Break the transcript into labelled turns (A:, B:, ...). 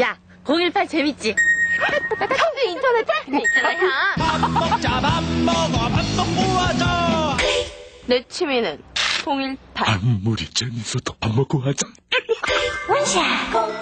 A: 야, 018 재밌지?
B: 형도 인터넷 해?
A: 네, 있잖아,
C: 밥 먹자 밥 먹어 밥 먹고 하자
A: 내 취미는 018.
D: 아무리 재밌어도 밥 먹고 하자.
B: 원샷